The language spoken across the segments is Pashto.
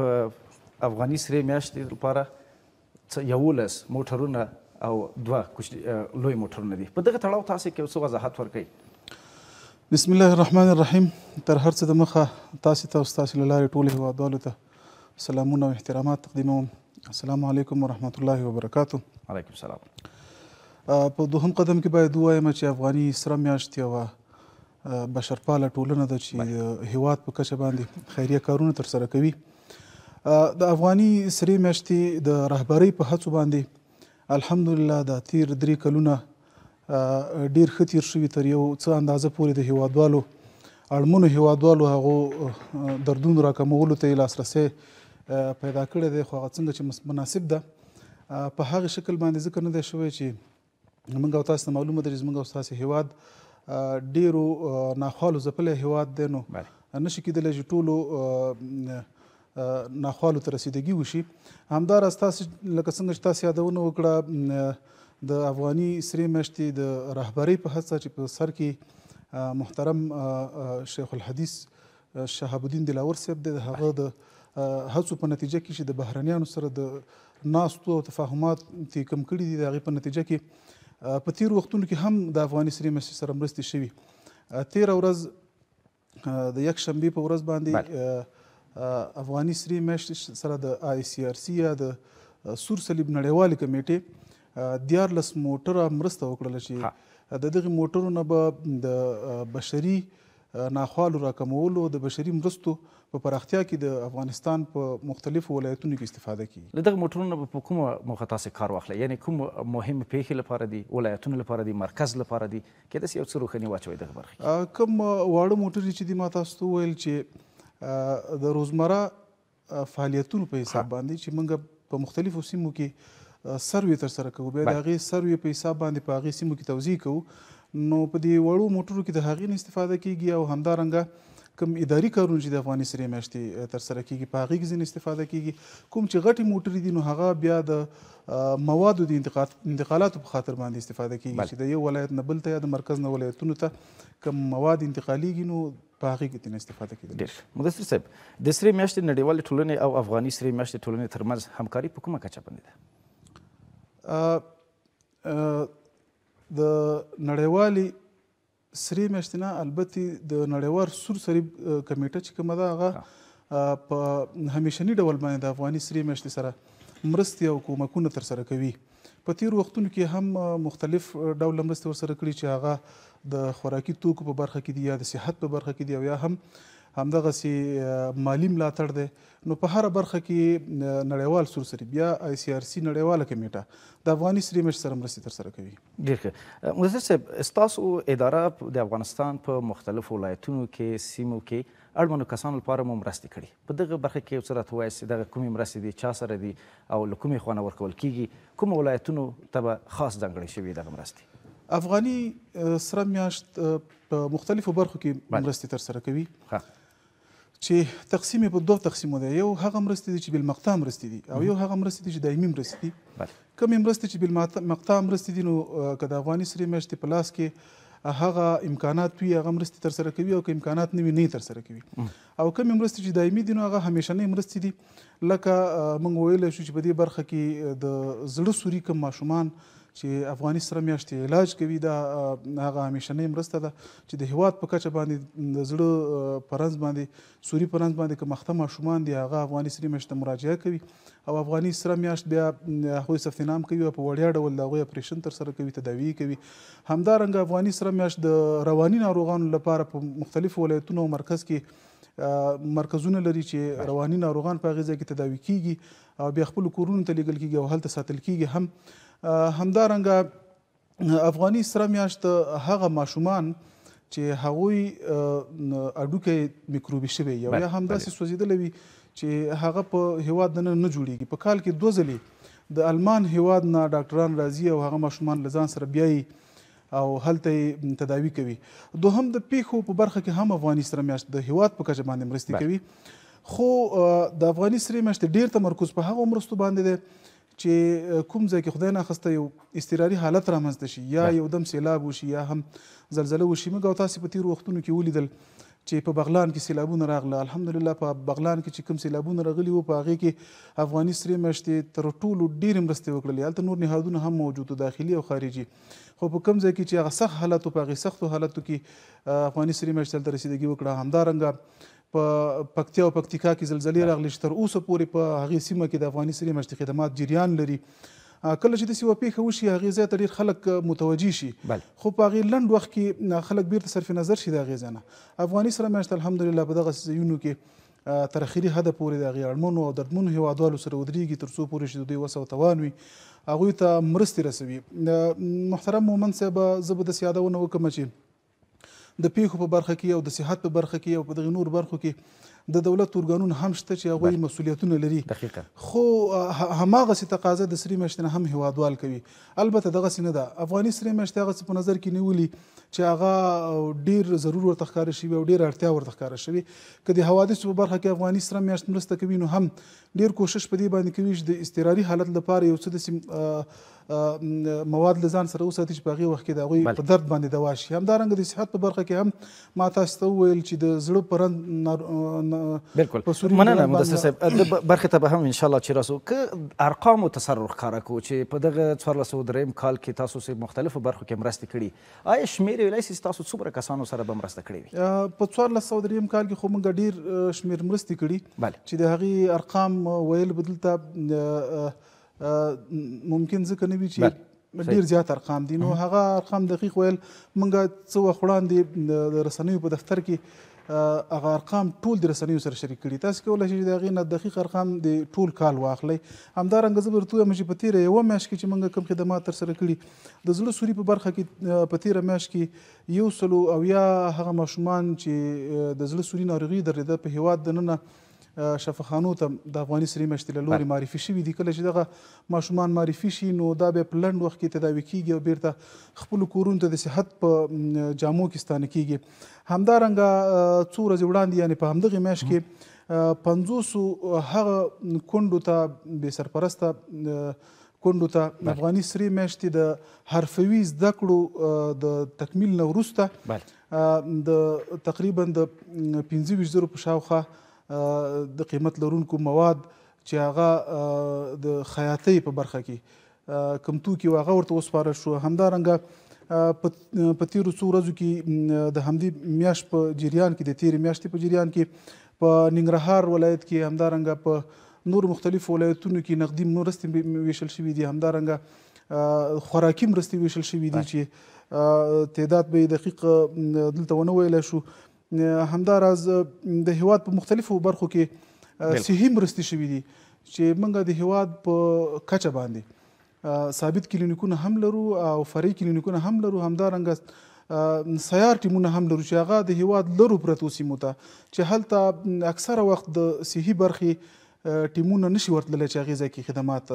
په افغاني سرې میاشتې لپاره یوولس موټرونه او دوه کوچني لوی موټرونه دي په دغه تړاو تاسو کې څه وضاحت ورکړئ بسم الله الرحمن الرحیم تر هر څه د مخه تاسو ته او تاسو له لارې ټول هیوادوالو ته سلامونه او احترامات تقدیموم السلام علیکم ورحمت الله وبرکاتو علیکم السلام په دوهم قدم کې باید وایم چې افغاني سره میاشت یوه بشرپاله ټولنه ده چې د هېواد په کچه باندې خیریه کارونه ترسره کوي. د افغاني سرې میاشتې د رهبرۍ په هڅو باندې الحمدلله دا تیر درې کلونه ډیر ښه تیر شوي تر یو څه اندازه پورې د هیوادوالو اړمنو هیوادوالو هغو دردونو راکمولو ته یې لاسرسی پیدا کړی دی خو هغه څنګه چې مناسب ده په هغه شکل باندې ځکه نه دی شوی چې موږ او تاسو ته معلومه ده چې زموږ او ستاسو هیواد ډیرو ناخوالو ځپلی هیواد دی نو نشي کېدلی چې ټولو ناخوالو ته رسیدګي وشي همداراز تاسو لکه څنګه چې تاسو یادونه وکړه د افغاني سرې میاشتې د رهبرۍ په هڅه چې په سر کې محترم شیخ الحدیث شهاب الدین دلاور صیب دی، د هغه د هڅو په نتیجه کې چې د بهرنیانو سره د ناستو او تفاهمات یې کم کړي دي، د هغې په نتیجه کې په تېرو وختونو کې هم د افغاني سرې مسې سره مرستې شوي. تېره ورځ د یکشنبې په ورځ باندې افغاني سرې میاشتې سره د آی سي آر سي یا د سور صلیب نړیوالې کمیټې دیارلس موټره مرسته وکړله چې د دغې موټرو نه به د بشري ناخوالو راکمولو او د بشري مرستو په پراختیا کې د افغانستان په مختلفو ولایتونو کې استفاده کېږي. له دغه موټرونو نه به په کومه موخه تاسې کار واخلئ؟ یعنې کوم مهمې پېښې لپاره دي؟ ولایتونو لپاره دي؟ مرکز لپاره دي؟ کېدای شي یو څه روښني واچوئ دغه برخه کې. کوم واړه موټرې چې دي ما تاسو ته وویل چې د روزمره فعالیتونو په حساب باندې چې موږ په مختلفو سیمو کې سروې تر سره کوو بیا د هغې سروې په حساب باندې په هغې سیمو کې توضیح کوو نو په دې وړو موټرو کې د هغې نه استفاده کیږي او همدارنګه کوم اداري کارونه چې د افغاني سرې میاشتې تر سره کیږي په هغې کې ځینې استفاده کیږي کوم چې غټې موټرې دي نو هغه بیا د موادو د انتقالاتو په خاطر باندې استفاده کیږي چې د یو ولایت نه بل ته یا د مرکز نه ولایتونو ته کوم مواد انتقالیږي نو په هغې کې ترنه استفاده کېدلی شي. ډېر ښه. مدثر صاحب، د سرې میاشتې نړیوالې ټولنې او افغاني سرې میاشتې ټولنې ترمنځ همکاري په کومه کچه باندې ده؟ د نړیوالې سرې میاشتې نه البته د نړیوال سور صلیب کمېټه چې کومه ده هغه په همیشني ډول باندې د افغاني سرې میاشتې سره مرستې او کومکونه ترسره کوي. په تېرو وختونو کې هم مختلف ډوله مرستې ورسره کړي چې هغه د خوراکي توکو په برخه کې دي یا د صحت په برخه کې دي او یا هم همدغسې مالي ملاتړ دی نو په هره برخه کې نړیوال سور صلیب یا آی سي آر سي نړیواله کمیټه د افغاني سرې مشر سره مرستې ترسره کوي ډېر ښه مزدور صاحب ستاسو اداره د افغانستان په مختلفو ولایتونو کې سیمو کې اړمنو کسانو لپاره مو مرستې کړي په دغه برخه کې یو څه راته ووایاست چې دغه کومې مرستې دي چا سره دي او له کومې خوا نه ورکول کیږي؟ کومو ولایتونو ته به خاص ځانګړې شوې دغه مرستې؟ افغاني سره میاشت په مختلفو برخو کې مرستې تر سره کوي. چې تقسیم یې په دوه تقسیمو دی. یو هغه مرستې دي چې بالمقطع مرستې دي او یو هغه مرستې دي چې دایمي مرستې دي. کومې مرستې چې بالمقطع مرستې دي نو که د افغاني سرې میاشتې په لاس کې هغه امکانات وي هغه مرستې تر سره کوي او که امکانات نه وي نه یې تر سره کوي. او کومې مرستې چې دایمي دي نو هغه همیشنۍ مرستې دي لکه موږ ویلی شو چې په دې برخه کې د زړه سوري کوم ماشومان چې افغاني سره میاشتې علاج کوي دا هغه همیشنۍ مرسته ده چې د هیواد په کچه باندې د زړه پرنځ باندې سوري پرنځ باندې کوم اخته ماشومان دي هغه افغاني سره میاشتې مراجعه کوي او افغاني سره میاشت بیا هغوی ثبت نام کوي او په وړیا ډول د هغوی اپریشن ترسره کوي تداوی یې کوي همدارنګه افغاني سره میاشت د رواني ناروغانو لپاره په مختلفو ولایتونو او مرکز کې مرکزونه لري چې رواني ناروغان په هغې ځای کې تداوي کیږي او بیا خپلو کورونو ته لیږل کیږي او هلته ساتل کیږي هم همدارنګه افغاني سره میاشت هغه ماشومان چې هغوی اډوکی میکروبي شوی یو یا همداسې سوځیدلی وي چې هغه په هیواد دننه نه جوړیږي په کال کې دوه ځلې د المان هیواد نه ډاکټران راځي او هغه ماشومان له ځان سره بیایي او هلته یې تداوي کوي دوهم د پیښو په برخه کې هم افغاني سره میاشت د هیواد په کچه باندې مرستې کوي خو د افغاني سرې میاشتې ډیر تمرکز په هغو مرستو باندې دی چې کوم ځای کې خدای ناخواسته یو اضطراري حالت رامنځته شي یا یو دم سېلاب وشي یا هم زلزله وشي موږ او تاسې په تېرو وختونو کې ولیدل چې په بغلان کې سېلابونه راغله الحمدلله په بغلان کې چې کوم سېلابونه راغلي وو په هغې کې افغاني سرې میاشتې تر ټولو ډېرې مرستې وکړلې هلته نور نهادونه هم موجود وو داخلي او خارجي خو په کوم ځای کې چې هغه سخت حالت په هغې سختو حالتو کې افغاني سرې میاشتې هلته رسیدګي وکړه همدارنګه په پکتیا او پکتیکا کې زلزلې راغلي چې تر اوسه پورې په هغې سیمه کې د افغاني سرې مشتي خدمات جریان لري. کله چې داسې یوه پېښه وشي هغې ځای ته ډېر خلک متوجه شي خو په هغې لنډ وخت کې خلک بېرته صرف نظر شي د هغې ځای نه. افغاني سره میاشت الحمدلله په دغسې ځایونو کې تر اخري حده پورې د هغې اړمنو او دردمنو هېوادوالو سره ودرېږي تر څو پورې چې د دوی وس او توان وي هغوی ته مرستې رسوي. محترم مومند صاحب زه به داسې یادونه وکړم چې د پېښو په برخه کې او د صحت په برخه کې او په دغې نور برخو کې د دولت ارګانونه هم شته چې هغوی مسولیتونه لري دقیقا. خو هماغسې تقاضا د سرې میاشتې نه هم هېوادوال کوي البته دغسې نه ده افغاني سرې میاشتې هغه څه په نظر کې نیولي چې هغه ډېر ضرور ورته ښکاره شوي او ډېره اړتیا ورته ښکاره شوې که د حوادثو په برخه کې افغاني سره میاشت مرسته کوي نو هم ډېر کوشش په دې باندې کوي چې د اضطراري حالت لپاره یو څه داسې مواد له ځان سره وساتي چې په هغې وخت کې د هغوی په درد باندې دوا شي همدارنګه د صحت په برخه کې هم ما تاسو ته وویل چې د زړه په رند بالکل مننه مدثر صاحب د برخې ته به هم انشاءالله چې راسو که ارقامو ته سر ورښکاره کړو چې په دغه څوارلس سوه درېیم کال کې تاسو چې مختلفو برخو کې مرستې کړي آیا شمېر یې ویلی سي چې تاسو څومره کسانو سره به مرسته کړې وي په څوارلس سوه درېیم کال کې خو موږ ډېر شمېر مرستې کړي چې د هغې ارقام ویل به دلته ممکن ځکه نه وي چې بله. ډیر زیات ارقام دي نو هغه ارقام دقیق ویل مونږه څو وخت وړاندې د رسنیو په دفتر کې هغه ارقام ټول د رسنیو سره شریک کړي تاسو کولای شئ د هغې نه دقیق ارقام د ټول کال واخلئ همدارنګه زه به درته ووایم چې په تېره یوه میاشت کې چې مونږ کوم خدمات ترسره کړي د زړه سوري په برخه کې په تېره میاشت کې یو سلو او یا هغه ماشومان چې د زړه سوري ناروغي درلوده په هېواد دننه شفاخانو ته د افغاني سرې میاشتې له لورې معرفي شوي دي. کله چې دغه ماشومان معرفي شي، نو دا بیا په لنډ وخت کې تداوي کېږي او بېرته خپلو کورونو ته د صحت په جامو کې ستانه کېږي. همدارنګه څو ورځې وړاندې یعنې په همدغې میاشت کې پنځوسو هغه کونډو ته بې سرپرسته کونډو ته افغاني سرې میاشتې د حرفوي زده کړو د تکمیل نه وروسته د تقریبا د پنځه ویشت زرو په شاوخوا د قیمت لرونکو مواد چې هغه د خیاطۍ په برخه کې کوم توکي وو هغه ورته وسپارل شو همدارنګه په تیرو څو ورځو کې د همدې میاشت په جریان کې د تیرې میاشتې په جریان کې په ننګرهار ولایت کې همدارنګه په نور مختلفو ولایتونو کې نقدي مرستې ویشل شوې دي همدارنګه خوراکي مرستې ویشل شوې دي چې تعداد به یې دقیق دلته ونه ویلی شو همداراز د هیواد په مختلفو برخو کې صحي مرستې شوې دي چې موږ د هیواد په کچه باندې ثابت کلینیکونه هم لرو او فرعي کلینیکونه هم لرو همدارنګه سیار ټیمونه هم لرو چې هغه د هیواد لرو پرتو سیمو ته چې هلته اکثره وخت د صحي برخې ټیمونه نشي ورتللی چې هغې ځای کې خدمات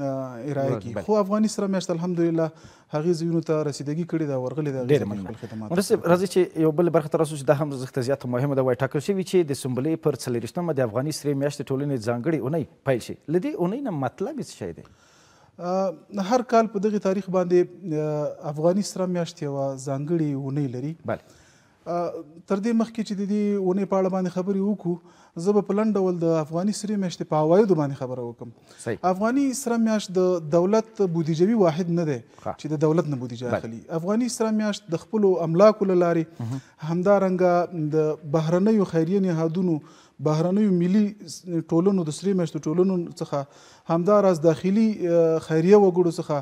ارائه کی خو افغاني سره میاشت الحمدلله هغه زیونو ته رسیدګي کړې ده ورغلې ده ډېر مننه خپل خدمات مرسي راځي چې یو بل برخه تر اوسه دا هم زخت زیات مهمه ده وای ټاکل شوی چې د سنبلې پر 24مه د افغاني سره میاشت ټولنې ځانګړي اونۍ پیل شي لدی اونۍ نه مطلب څه شي دی هر کال په دغه تاریخ باندې افغاني سره میاشت یو ځانګړي اونۍ لري بله تر دې مخکې چې د دې اونۍ په اړه باندې خبرې وکړو زه به په لنډ ډول د افغاني سرې میاشتې په عوایدو باندې خبره وکړم افغاني سره میاشت د دولت بودیجوي واحد نه دی چې د دولت نه بودیجه اخلي افغاني سره میاشت د خپلو املاکو له لارې همدارنګه د بهرنیو خیریه نهادونو بهرنیو ملي ټولنو د سرې میاشتو ټولنو څخه همداراز داخلي خیریه وګړو څخه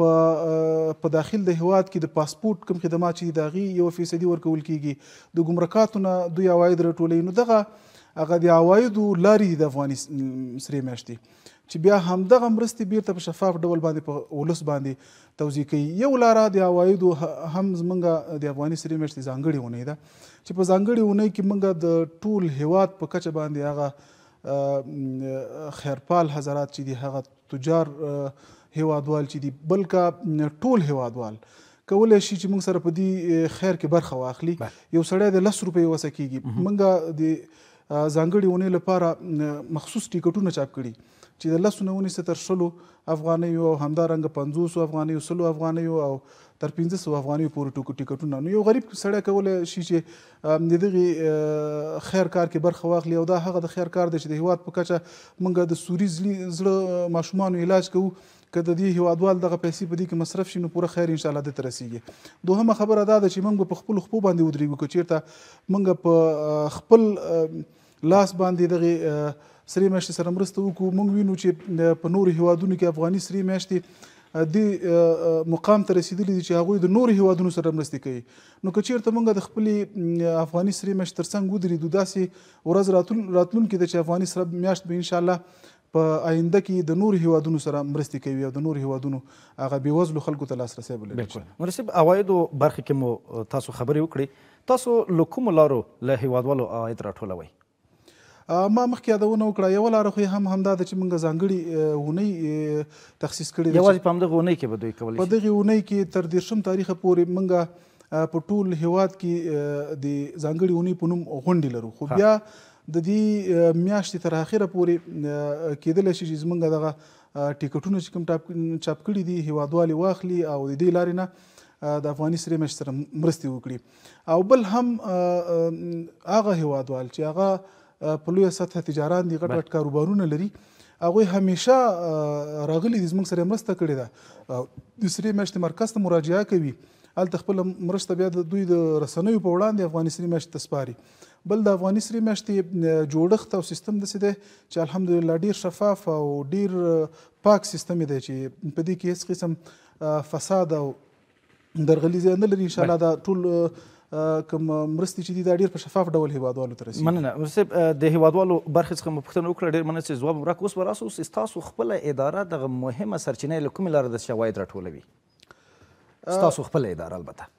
په په داخل د هیواد کې د پاسپورت کوم خدمات چې د هغې یو فیصدي ورکول کیږي د ګمرکاتو نه دوی عواید راټولوي نو دغه هغه د عوایدو لارې دي د افغاني سرې میاشتې چې بیا همدغه مرستې بیرته په شفاف ډول باندې په ولس باندې توزیع کوي یو لاره د عوایدو هم زمونږ د افغاني سرې میاشتې ځانګړې اونۍ ده چې په ځانګړې اونۍ کې مونږ د ټول هیواد په کچه باندې هغه خیرپال حضرات چې دي هغه تجار هېوادوال چې دي بلکه ټول هېوادوال کولای شي چې موږ سره په دې خیر کې برخه واخلي یو سړی د لس روپۍ وسه کېږي موږ د ځانګړې اونۍ لپاره مخصوص ټیکټونه چاپ کړي چې د لسو نه ونیسه تر شلو افغانیو او همدارنګه پنځوسو افغانیو سلو افغانیو او تر پنځه سوه افغانیو پورې ټیکټونه نو یو غریب سړی کولی شي چې د دغه خیر کار کې برخه واخلي او دا هغه د خیر کار دی چې د هیواد په کچه موږ د سوري زړه ماشومانو علاج کوو که د دې هیوادوال دغه پیسې په دې کې مصرف شي نو پوره خیر ان شاء الله دې ته رسیږي دوهمه خبره دا ده چې موږ په خپل خپو باندې ودرېږو که چیرته موږ په خپل لاس باندې دغې سرې میاشتې سره مرسته وکړو موږ وینو چې په نورو هیوادونو کې افغاني سرې میاشتې دې مقام ته رسیدلي دي چې هغوی د نورو هیوادونو سره مرستې کوي نو که چیرته موږ د خپلې افغاني سرې میاشت ترڅنګ ودرېدو داسې ورځ راتلون راتلونکې ده چې افغاني سره میاشت به انشاءالله په آینده کې د نور هیوادونو سره مرستې کوي او د نور هیوادونو هغه بیوزلو خلکو ته لاسرسی به لري مرسیب عوایدو برخه کې مو تاسو خبرې وکړي تاسو له کومو لارو له هېوادوالو عاید راټولوئ؟ ما مخکې یادونه وکړه، یوه لاره خو یې هم همدا ده چې موږ ځانګړي اونۍ تخصیص کړې ده چې. یوازې په همدغې اونۍ کې به دوی کولی شي. په دغې اونۍ کې تر دېرشم تاریخه پورې موږ په ټول هېواد کې د ځانګړې اونۍ په نوم غونډې لرو، خو بیا د دې میاشتې تر اخره پورې کېدلی شي چې زموږ دغه ټکټونه چې کوم ټاپ چاپ کړي دي هیوادوال یې واخلي او د دې لارې نه د افغاني سرې میاشتې سره مرستې وکړي او بل هم هغه هیوادوال چې هغه په لویه سطح تجاران دي غټ غټ کاروبارونه لري هغوی همیشه راغلي دي زموږ سره مرسته کړې ده د سرې میاشتې مرکز ته مراجعه کوي هلته خپله مرسته بیا د دوی د رسنیو په وړاندې افغاني سرې میاشتې ته سپاري بل د افغاني سرې میاشتې جوړښت او سیستم داسې دی چې الحمدلله ډیر شفاف او ډیر پاک سیستم دی چې په دې کې هیڅ قسم فساد او درغلي ځای نه لري انشاءالله دا ټول کوم مرستې چې دي دا ډیر په شفاف ډول هیوادوالو ته رسیږي مننه مرسیب د هیوادوالو برخې څخه مو پوښتنه وکړه ډیر مننه چې ځواب راک اوس به راسو چې ستاسو خپله اداره دغه مهمه سرچینه له کومې لارې د شواید راټولوي ستاسو خپله اداره البته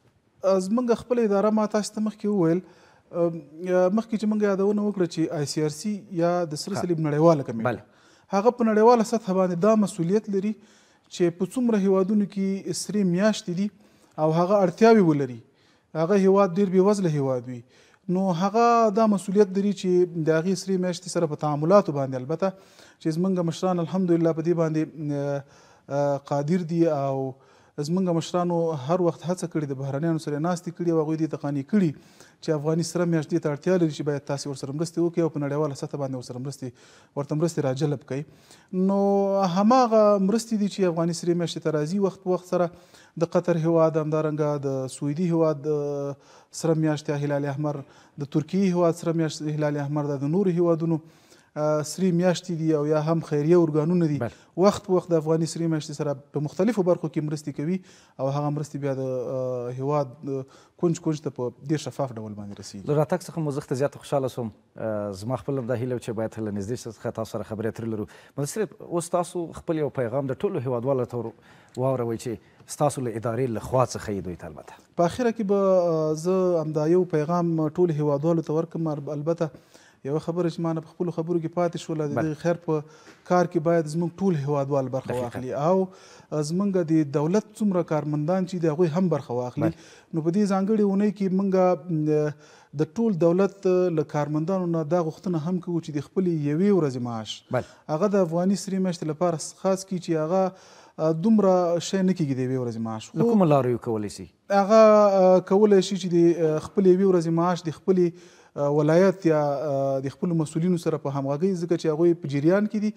زمونږ خپله اداره ما تاسو ته مخکې وویل مخکې چې مونږ یادونه وکړه چې آی سي آر سي یا د سره صلیب نړیواله کمیټه هغه په نړیواله سطح باندې دا مسولیت لري چې په څومره هیوادونو کې سرې میاشتې دي او هغه اړتیاوې ولري هغه هیواد ډیر بی وزله هیواد وی نو هغه دا مسولیت لری چی د هغی سری میاشتی سره په تعاملاتو باندی البته چی زمونږ مشران الحمدلله په دی باندی قادر دی او زمونږ مشرانو هر وخت هڅه کړی د بهرنیانو سره ناستی کړی او هغوی دی ته قانع کړی چی افغانی سره میاشت دی ته اړتیا لری چی باید تاسی ورسره مرستی وکړی او په نړیواله سطح باندی ورسره مرستی ورته مرستی را جلب کړی نو هماغه مرستی دی چی افغانی سری میاشتی ته راځی وخت په وخت سره د قطر هېواد همدارنګه د سویدي هېواد سره میاشت یا هلال احمر د ترکیې هېواد سره میاشت هلال احمر دا د نورو هېوادونو سری میاشتې دي او یا هم خیریه ارګانونه دي وخت په وخت د افغاني سری میاشتې سره په مختلفو برخو کې مرستې کوي او هغه مرستې بیا د هېواد کونج کونج ته په ډیر شفاف ډول باندې رسیږي له راتګ څخه مو زښته زیاته خوشاله سوم زما خپله هم دا هیله وه چې باید له نږدې څخه تاسو سره خبرې اترې لرو. مدیر صاحب اوس تاسو خپل یو پیغام د ټولو هېوادوالو ته واوروئ چې ستاسو له ادارې له خوا څخه یې دوی ته البته. په اخره کې به زه همدا یو پیغام ټولو هېوادوالو ته ورکړم، البته یوه خبره چې مانه په خپلو خبرو کې پاتې شوله، د دغه خیر په کار کې باید زموږ ټول هېوادوال برخه واخلي او زموږ د دولت څومره کارمندان چې دي هغوی هم برخه واخلي. نو په دې ځانګړې اونۍ کې موږ د ټول دولت له کارمندانو نه دا غوښتنه هم کوو چې د خپلې یوې ورځې معاش هغه د افغاني سرې میاشتې لپاره خاص کړي چې هغه دومره شی نه کېږي د یوې ورځې معاش خو له کومو لاریو کولی شي هغه کولی شي چې د خپلې یوې ورځې معاش د خپلې ولایت یا د خپل مسولینو سره په همغږۍ ځکه چې هغوی په جریان کې دي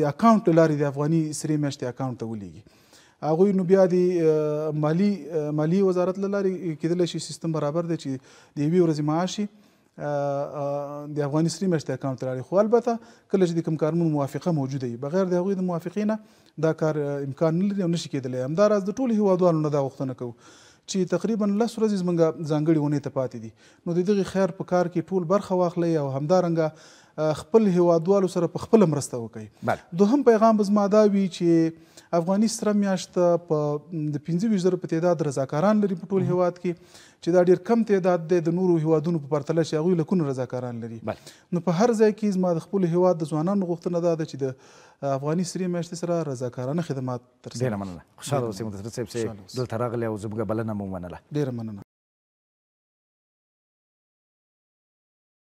د اکاونټ له لارې د افغاني سرې میاشتې اکاونټ ته ولیږي هغوی نو بیا د مالی مالیې وزارت له لارې کېدلی شي سیستم برابر دی چې د یوې ورځې معاش د افغاني سري میاشتې اکاونټ ته لاړې خو البته کله چې د کوم کارمون موافقه موجوده وي بغیر د هغوی د موافقې نه دا کار امکان نه لري او نشي کېدلی همداراز د ټولو هیوادوالو نه دا غوښتنه کوو چې تقریبا لس ورځې زمونږ ځانګړې اونۍ ته پاتې دي نو د دغه خیر په کار کې ټول برخه واخلئ او همدارنګه خپل هېوادوالو سره په خپله مرسته وکړئ. دوهم پیغام به زما دا وي چې افغاني سره میاشت په د پنځه ویشت زرو په تعداد رضاکاران لري په ټول هېواد کې چې دا ډېر کم تعداد دی د نورو هېوادونو په پرتله چې هغوی لکونه رضاکاران لري. نو په هر ځای کې زما د خپل هېواد د ځوانانو غوښتنه دا ده چې د افغاني سرې میاشتې سره رضاکارانه خدمات ترسره کړي. ډېره مننه. خوشحاله اوسئ مدثر صاحب چې دلته راغلي او زموږ بلنه مو ومنله. ډېره مننه.